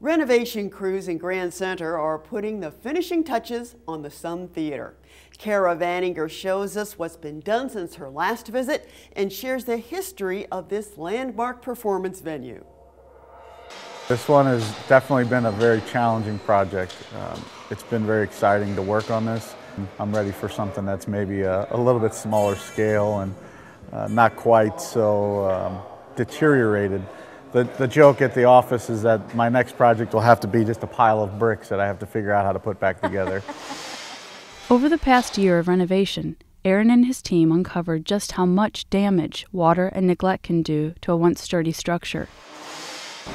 Renovation crews in Grand Center are putting the finishing touches on the Sun Theater. Kara Vaninger shows us what's been done since her last visit and shares the history of this landmark performance venue. This one has definitely been a very challenging project. Um, it's been very exciting to work on this. I'm ready for something that's maybe a, a little bit smaller scale and uh, not quite so um, deteriorated. The, the joke at the office is that my next project will have to be just a pile of bricks that I have to figure out how to put back together. Over the past year of renovation, Aaron and his team uncovered just how much damage water and neglect can do to a once sturdy structure.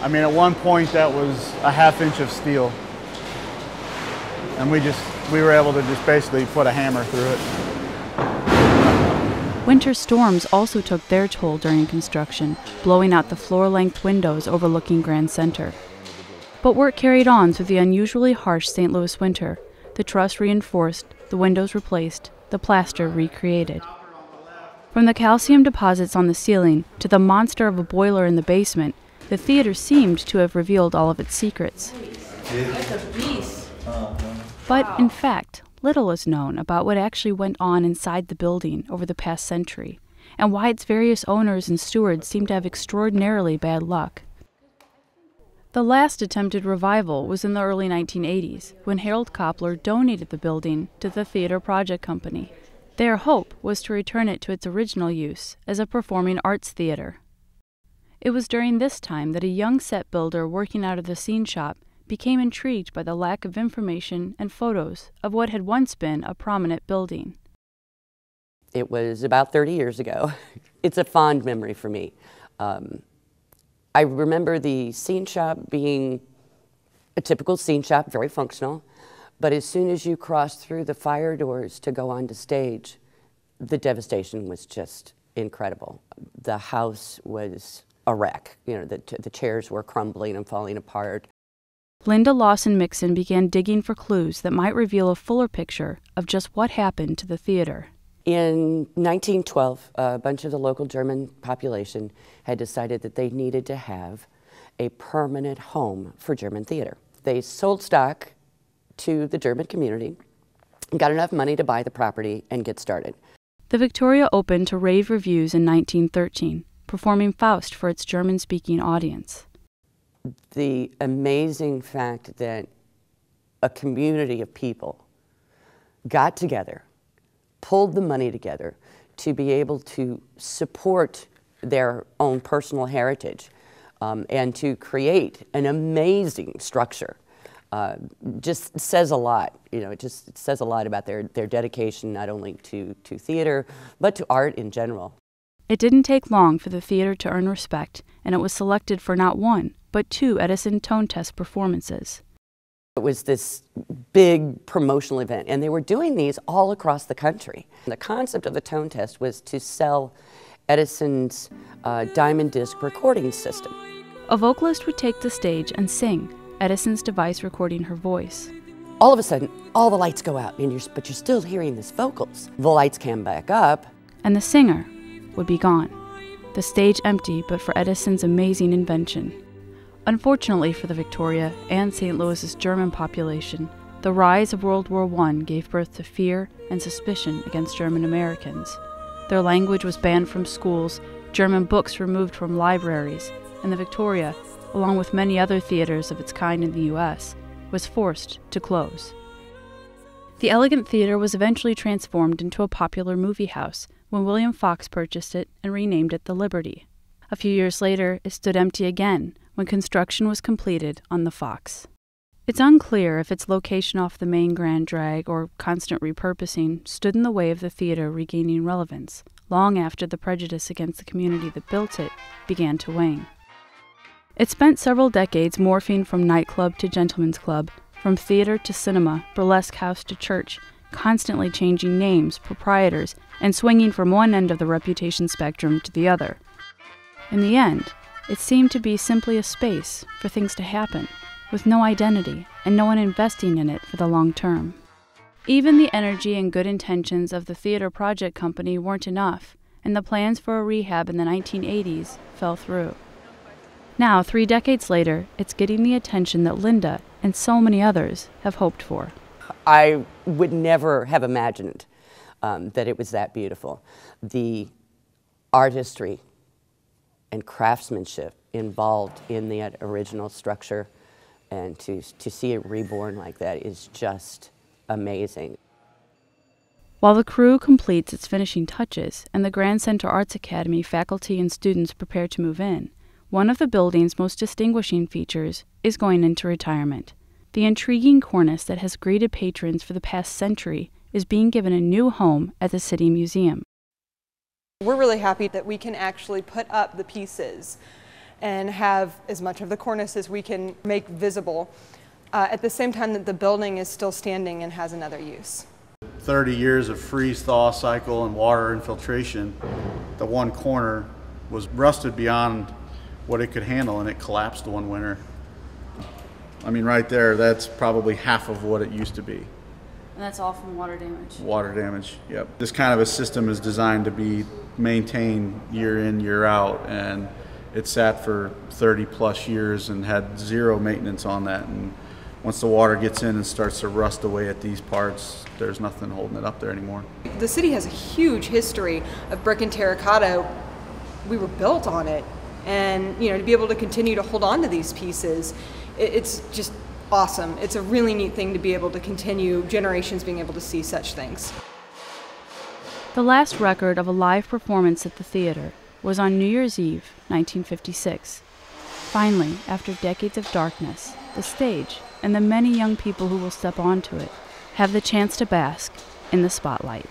I mean, at one point that was a half inch of steel. And we just, we were able to just basically put a hammer through it. Winter storms also took their toll during construction, blowing out the floor length windows overlooking Grand Center. But work carried on through the unusually harsh St. Louis winter. The truss reinforced, the windows replaced, the plaster recreated. From the calcium deposits on the ceiling to the monster of a boiler in the basement, the theater seemed to have revealed all of its secrets. Uh-huh. But in fact, little is known about what actually went on inside the building over the past century, and why its various owners and stewards seem to have extraordinarily bad luck. The last attempted revival was in the early 1980s, when Harold Koplar donated the building to the Theater Project Company. Their hope was to return it to its original use as a performing arts theater. It was during this time that a young set builder working out of the scene shop became intrigued by the lack of information and photos of what had once been a prominent building. It was about 30 years ago. it's a fond memory for me. Um, I remember the scene shop being a typical scene shop, very functional, but as soon as you crossed through the fire doors to go onto stage, the devastation was just incredible. The house was a wreck. You know, the, the chairs were crumbling and falling apart. Linda Lawson Mixon began digging for clues that might reveal a fuller picture of just what happened to the theater. In 1912, a bunch of the local German population had decided that they needed to have a permanent home for German theater. They sold stock to the German community, got enough money to buy the property and get started. The Victoria opened to rave reviews in 1913, performing Faust for its German speaking audience the amazing fact that a community of people got together, pulled the money together to be able to support their own personal heritage um, and to create an amazing structure uh, just says a lot. You know, it just says a lot about their, their dedication not only to, to theater, but to art in general. It didn't take long for the theater to earn respect, and it was selected for not one, but two Edison tone test performances. It was this big promotional event, and they were doing these all across the country. The concept of the tone test was to sell Edison's uh, diamond disc recording system. A vocalist would take the stage and sing, Edison's device recording her voice. All of a sudden, all the lights go out, and you're, but you're still hearing this vocals. The lights came back up. And the singer would be gone. The stage empty, but for Edison's amazing invention. Unfortunately for the Victoria and St. Louis's German population, the rise of World War I gave birth to fear and suspicion against German Americans. Their language was banned from schools, German books removed from libraries, and the Victoria, along with many other theaters of its kind in the U.S., was forced to close. The Elegant Theater was eventually transformed into a popular movie house when William Fox purchased it and renamed it the Liberty. A few years later, it stood empty again when construction was completed on the Fox. It's unclear if its location off the main Grand Drag or constant repurposing stood in the way of the theater regaining relevance long after the prejudice against the community that built it began to wane. It spent several decades morphing from nightclub to gentleman's club, from theater to cinema, burlesque house to church, constantly changing names, proprietors, and swinging from one end of the reputation spectrum to the other. In the end, it seemed to be simply a space for things to happen, with no identity and no one investing in it for the long term. Even the energy and good intentions of the theater project company weren't enough, and the plans for a rehab in the 1980s fell through. Now, three decades later, it's getting the attention that Linda and so many others have hoped for. I would never have imagined um, that it was that beautiful. The artistry and craftsmanship involved in that original structure and to, to see it reborn like that is just amazing. While the crew completes its finishing touches and the Grand Center Arts Academy faculty and students prepare to move in, one of the building's most distinguishing features is going into retirement. The intriguing cornice that has greeted patrons for the past century is being given a new home at the City Museum. We're really happy that we can actually put up the pieces and have as much of the cornice as we can make visible uh, at the same time that the building is still standing and has another use. 30 years of freeze thaw cycle and water infiltration, the one corner was rusted beyond what it could handle and it collapsed one winter. I mean, right there, that's probably half of what it used to be. And that's all from water damage. Water damage, yep. This kind of a system is designed to be maintained year in, year out, and it sat for 30 plus years and had zero maintenance on that. And once the water gets in and starts to rust away at these parts, there's nothing holding it up there anymore. The city has a huge history of brick and terracotta. We were built on it, and you know to be able to continue to hold on to these pieces, it's just awesome. It's a really neat thing to be able to continue generations being able to see such things. The last record of a live performance at the theater was on New Year's Eve, 1956. Finally, after decades of darkness, the stage and the many young people who will step onto it have the chance to bask in the spotlight.